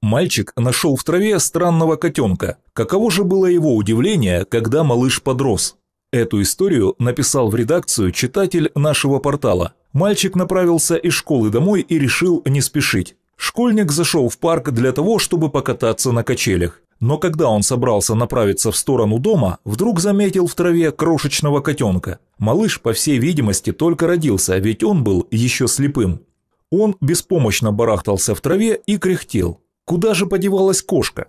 Мальчик нашел в траве странного котенка. Каково же было его удивление, когда малыш подрос. Эту историю написал в редакцию читатель нашего портала. Мальчик направился из школы домой и решил не спешить. Школьник зашел в парк для того, чтобы покататься на качелях. Но когда он собрался направиться в сторону дома, вдруг заметил в траве крошечного котенка. Малыш, по всей видимости, только родился, ведь он был еще слепым. Он беспомощно барахтался в траве и кряхтел. Куда же подевалась кошка?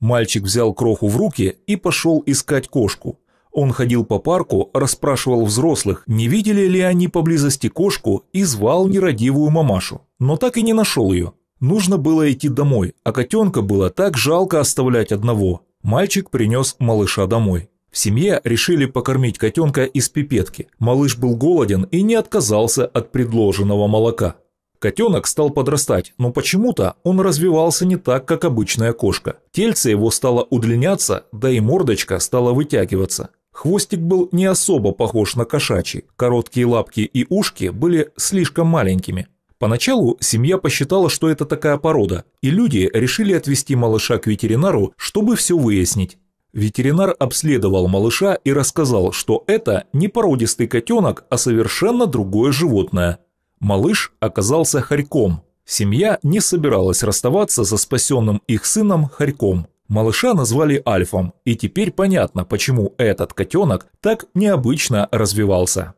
Мальчик взял кроху в руки и пошел искать кошку. Он ходил по парку, расспрашивал взрослых, не видели ли они поблизости кошку и звал нерадивую мамашу. Но так и не нашел ее. Нужно было идти домой, а котенка было так жалко оставлять одного. Мальчик принес малыша домой. В семье решили покормить котенка из пипетки. Малыш был голоден и не отказался от предложенного молока. Котенок стал подрастать, но почему-то он развивался не так, как обычная кошка. Тельце его стало удлиняться, да и мордочка стала вытягиваться. Хвостик был не особо похож на кошачий, короткие лапки и ушки были слишком маленькими. Поначалу семья посчитала, что это такая порода, и люди решили отвезти малыша к ветеринару, чтобы все выяснить. Ветеринар обследовал малыша и рассказал, что это не породистый котенок, а совершенно другое животное. Малыш оказался хорьком. Семья не собиралась расставаться со спасенным их сыном хорьком. Малыша назвали Альфом, и теперь понятно, почему этот котенок так необычно развивался.